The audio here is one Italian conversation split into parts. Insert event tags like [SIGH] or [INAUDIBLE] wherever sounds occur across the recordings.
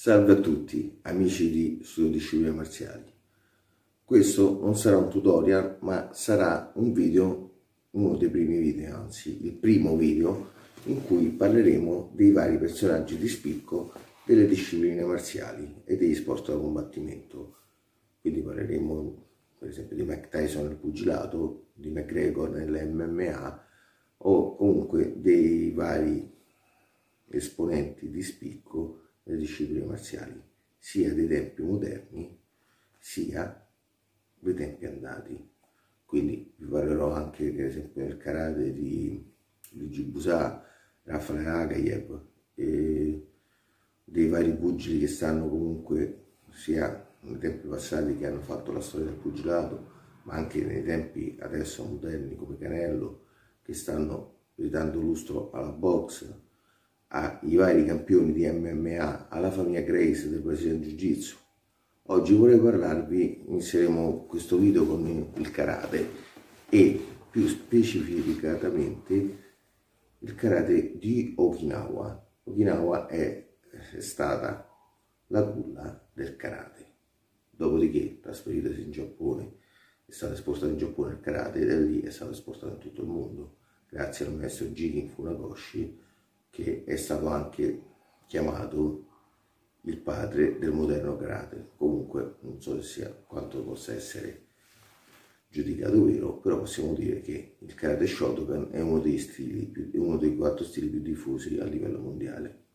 Salve a tutti amici di Studio Discipline Marziali. Questo non sarà un tutorial ma sarà un video, uno dei primi video, anzi il primo video in cui parleremo dei vari personaggi di spicco delle discipline marziali e degli sport da combattimento. Quindi parleremo per esempio di Mike Tyson nel pugilato, di McGregor nell'MMA o comunque dei vari esponenti di spicco delle discipline marziali, sia dei tempi moderni sia dei tempi andati. Quindi vi parlerò anche per esempio del karate di Luigi Busà, Raffaele e dei vari pugili che stanno comunque sia nei tempi passati che hanno fatto la storia del pugilato, ma anche nei tempi adesso moderni come Canello che stanno ridando lustro alla box, ai vari campioni di MMA, alla famiglia Grace del Brazilian Jiu Jitsu. Oggi vorrei parlarvi, inizieremo questo video con il karate e più specificatamente il karate di Okinawa. Okinawa è, è stata la culla del karate. Dopodiché, trasferitasi in Giappone, è stata esportata in Giappone il karate e da lì è stata esportata in tutto il mondo, grazie al maestro Jigen Funakoshi che è stato anche chiamato il padre del moderno karate. Comunque non so se sia quanto possa essere giudicato vero, però possiamo dire che il karate Shotokan è uno dei, stili, uno dei quattro stili più diffusi a livello mondiale.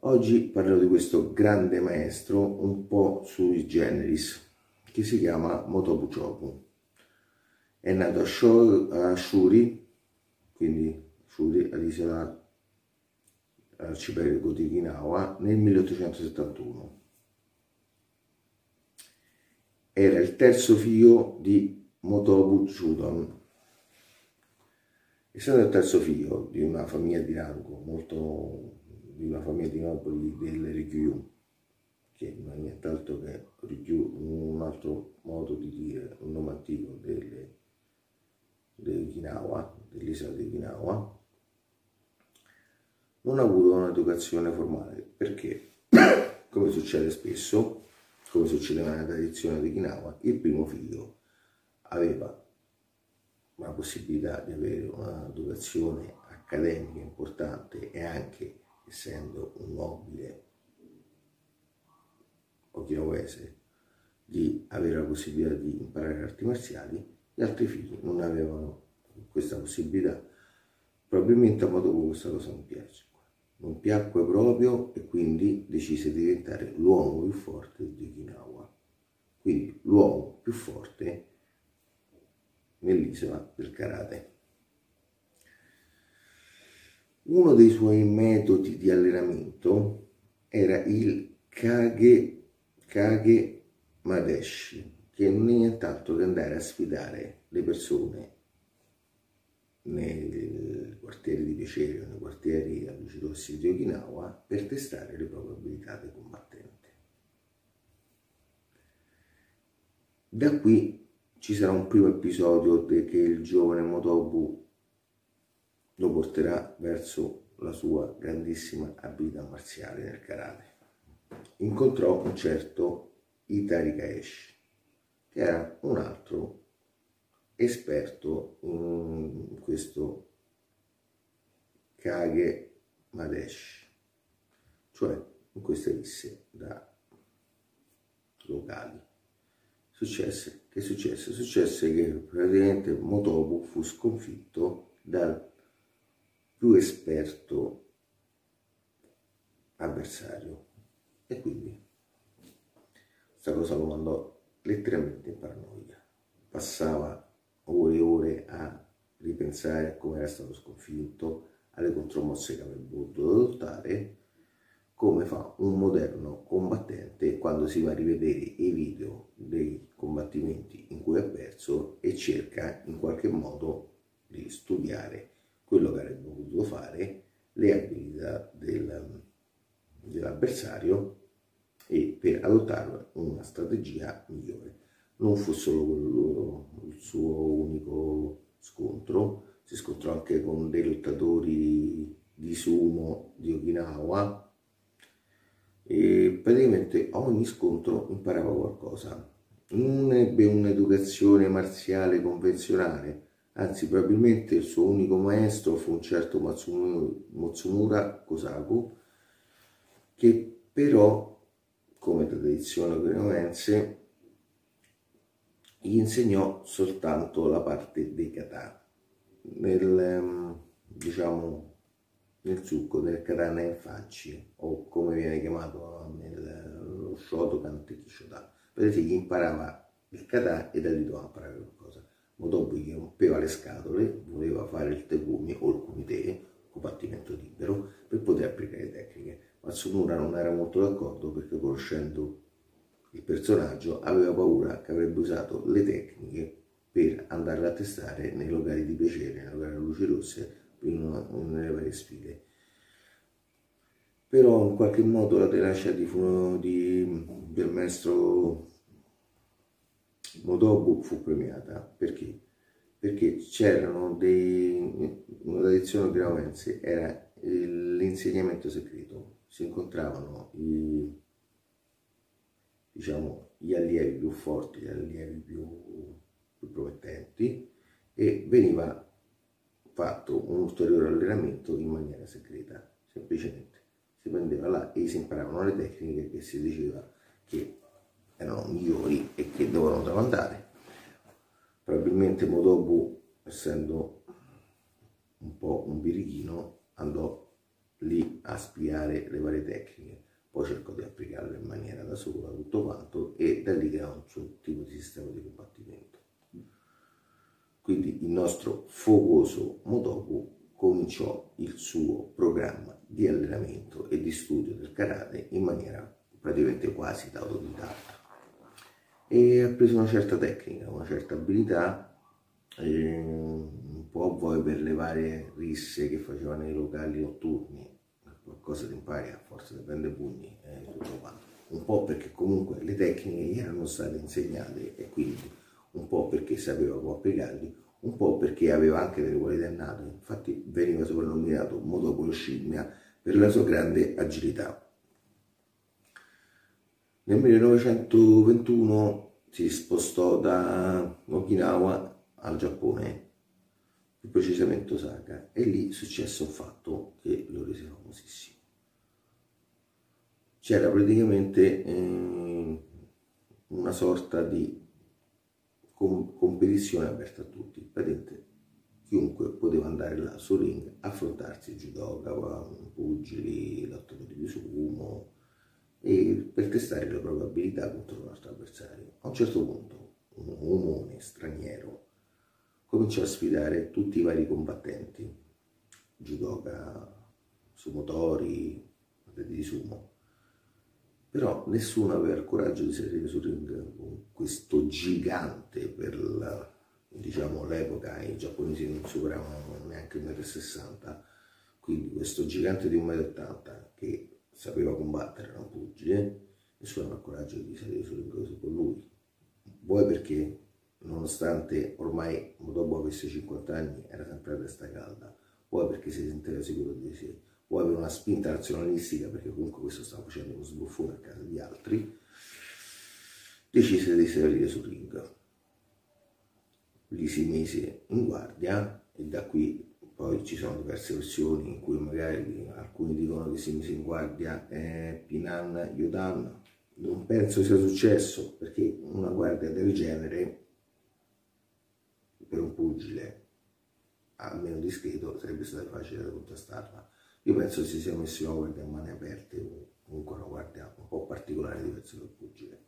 Oggi parlerò di questo grande maestro un po' sui generis, che si chiama Motobu Chopu. È nato a Shuri, quindi all'isola arcipelago di Okinawa nel 1871. Era il terzo figlio di Motobu Judon. Essendo il terzo figlio di una famiglia di rango, molto, di una famiglia di nobili del Ryukyu, che non è nient'altro che Ryukyu, un altro modo di dire, un nome antico delle, dell'Okinawa, dell'isola di Okinawa, non ha avuto un'educazione formale. Perché, [COUGHS] come succede spesso, come succedeva nella tradizione di Kinawa, il primo figlio aveva la possibilità di avere un'educazione accademica importante e anche essendo un nobile okinawese di avere la possibilità di imparare arti marziali, gli altri figli non avevano questa possibilità. Probabilmente a modo questa cosa non piace non piacque proprio e quindi decise di diventare l'uomo più forte di Okinawa. Quindi l'uomo più forte nell'isola del karate. Uno dei suoi metodi di allenamento era il Kage, Kage Madeshi, che non è nient'altro che andare a sfidare le persone nei quartieri di piacere nei quartieri allucinossi di Okinawa per testare le proprie abilità di combattente. Da qui ci sarà un primo episodio che il giovane Motobu lo porterà verso la sua grandissima abilità marziale nel karate. Incontrò un certo Itari Kaeshi, che era un altro esperto in questo Kage Madesh, cioè in queste risse da locali. Successe, che successe? Successe che praticamente Motobu fu sconfitto dal più esperto avversario e quindi questa cosa lo mandò letteralmente in paranoia. Passava ore e ore a ripensare a come era stato sconfitto, alle contromosse che avrebbe potuto adottare, come fa un moderno combattente quando si va a rivedere i video dei combattimenti in cui ha perso e cerca in qualche modo di studiare quello che avrebbe potuto fare, le abilità del, dell'avversario e per adottare una strategia migliore. Non fu solo il suo unico scontro, si scontrò anche con dei lottatori di sumo di Okinawa, e praticamente ogni scontro imparava qualcosa. Non ebbe un'educazione marziale convenzionale, anzi probabilmente il suo unico maestro fu un certo Matsumura Kosaku, che però, come tradizione okinawense, gli insegnò soltanto la parte dei kata. Nel, ehm, diciamo, nel succo del katana infacci, o come viene chiamato nello Shotokan Tekishoda. Vedete, gli imparava il kata e da lì doveva imparare qualcosa. Motobu gli rompeva le scatole, voleva fare il tegumi o il kumite, combattimento libero, per poter applicare tecniche. Matsunura non era molto d'accordo perché conoscendo il personaggio aveva paura che avrebbe usato le tecniche per andare a testare nei locali di piacere, nei locali a luci rosse, nelle varie sfide. Però in qualche modo la tenacia di, di, del maestro Modobu fu premiata. Perché? Perché c'erano dei... una tradizione grauense era l'insegnamento segreto. Si incontravano i, diciamo, gli allievi più forti, gli allievi più promettenti e veniva fatto un ulteriore allenamento in maniera segreta, semplicemente si prendeva là e si imparavano le tecniche che si diceva che erano migliori e che dovevano tramandare. Probabilmente Modobu, essendo un po' un birichino, andò lì a spiare le varie tecniche, poi cercò di applicarle in maniera da sola, tutto quanto, e da lì creò un suo tipo di sistema di combattimento. Quindi il nostro focoso Motoku cominciò il suo programma di allenamento e di studio del karate in maniera praticamente quasi da autodidatta. E ha preso una certa tecnica, una certa abilità un po' voi per le varie risse che faceva nei locali notturni qualcosa di impari a forza di prendere pugni e tutto quanto. Un po' perché comunque le tecniche gli erano state insegnate e quindi un po' perché sapeva come applicarli, un po' perché aveva anche delle qualità innate, infatti veniva soprannominato Motopolo Scimmia per la sua grande agilità. Nel 1921 si spostò da Okinawa al Giappone, più precisamente Osaka, e lì successe un fatto che lo rese famosissimo. C'era praticamente eh, una sorta di com- competizione aperta a tutti. Praticamente chiunque poteva andare là sul ring, affrontarsi judoka, pugili, lottatori di sumo e per testare le proprie abilità contro un altro avversario. A un certo punto un uomone straniero cominciò a sfidare tutti i vari combattenti, judoka, sumotori, di sumo però nessuno aveva il coraggio di salire sul ring con questo gigante per la, diciamo, l'epoca. I giapponesi non superavano neanche 1,60 m quindi questo gigante di 1,80 m che sapeva combattere era un pugile nessuno aveva il coraggio di salire sul ring con lui vuoi perché nonostante ormai Motobo avesse 50 anni era sempre a testa calda. Vuoi perché si sentiva sicuro di sé o avere una spinta nazionalistica, perché comunque questo stava facendo uno sbuffone a casa di altri, decise di salire sul ring. Lì si mise in guardia e da qui poi ci sono diverse versioni in cui magari alcuni dicono che si mise in guardia eh, Pinan Yodan. Non penso sia successo perché una guardia del genere per un pugile almeno discreto sarebbe stato facile da contrastarla io penso si sia messo in guardia a mani aperte comunque una guardia un po' particolare diversa dal pugile.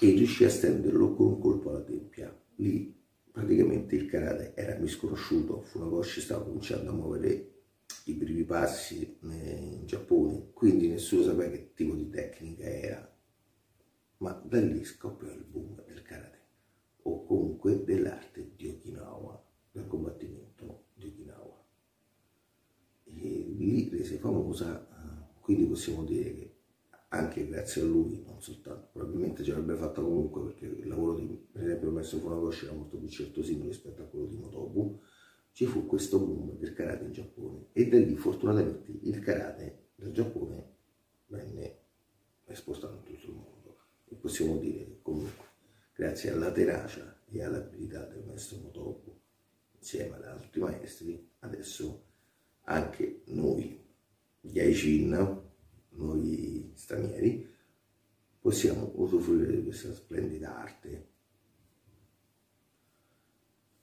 E riuscì a stenderlo con un colpo alla tempia. Lì praticamente il karate era misconosciuto, Funakoshi stava cominciando a muovere i primi passi in Giappone, quindi nessuno sapeva che tipo di tecnica era. Ma da lì scoppiò il boom del karate, o comunque dell'arte di Okinawa, del combattimento di Okinawa lì rese famosa, quindi possiamo dire che anche grazie a lui, non soltanto, probabilmente ce l'avrebbe fatta comunque perché il lavoro di, per esempio, Messo Funakoshi era molto più certosino rispetto a quello di Motobu, ci fu questo boom del karate in Giappone e da lì fortunatamente il karate del Giappone venne esportato in tutto il mondo. E possiamo dire che comunque, grazie alla tenacia e all'abilità del maestro Motobu, insieme ad altri maestri, adesso anche noi, gli Aicin, noi stranieri, possiamo usufruire di questa splendida arte.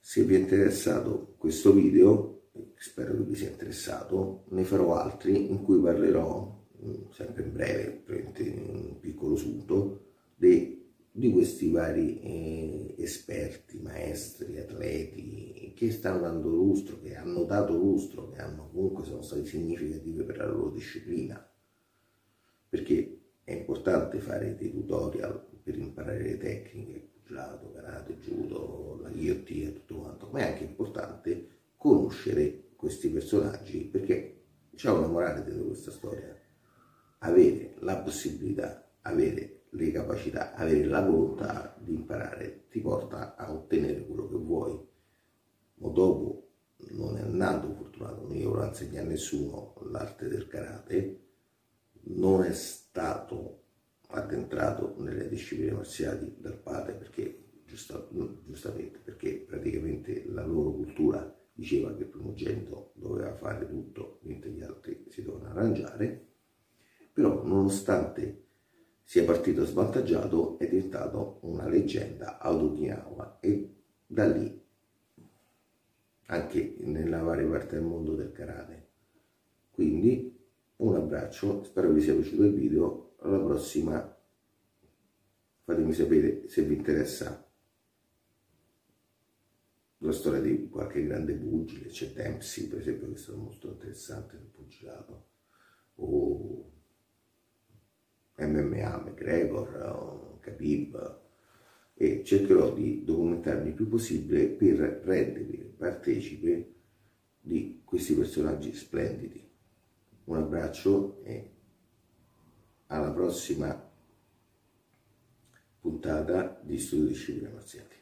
Se vi è interessato questo video, spero che vi sia interessato, ne farò altri in cui parlerò, mm, sempre in breve, in un piccolo sunto, dei di questi vari eh, esperti, maestri, atleti che stanno dando lustro, che hanno dato lustro, che hanno comunque sono stati significativi per la loro disciplina. Perché è importante fare dei tutorial per imparare le tecniche, pugilato, karate, judo, la ghiottina, tutto quanto, ma è anche importante conoscere questi personaggi perché c'è una morale dietro questa storia. Avere la possibilità, avere le capacità, avere la volontà di imparare ti porta a ottenere quello che vuoi. Ma dopo non è nato fortunato, non io lo insegna a nessuno l'arte del karate, non è stato addentrato nelle discipline marziali dal padre perché giusta, giustamente perché praticamente la loro cultura diceva che il primogenito doveva fare tutto mentre gli altri si dovevano arrangiare però nonostante sia partito svantaggiato è diventato una leggenda ad Okinawa e da lì anche nella varia parte del mondo del karate. Quindi un abbraccio, spero vi sia piaciuto il video, alla prossima. Fatemi sapere se vi interessa la storia di qualche grande pugile, c'è Dempsey per esempio che è stato molto interessante nel pugilato, o MMA, McGregor, Khabib, e cercherò di documentarmi il più possibile per rendervi partecipe di questi personaggi splendidi. Un abbraccio e alla prossima puntata di Studio Discipline Marziali.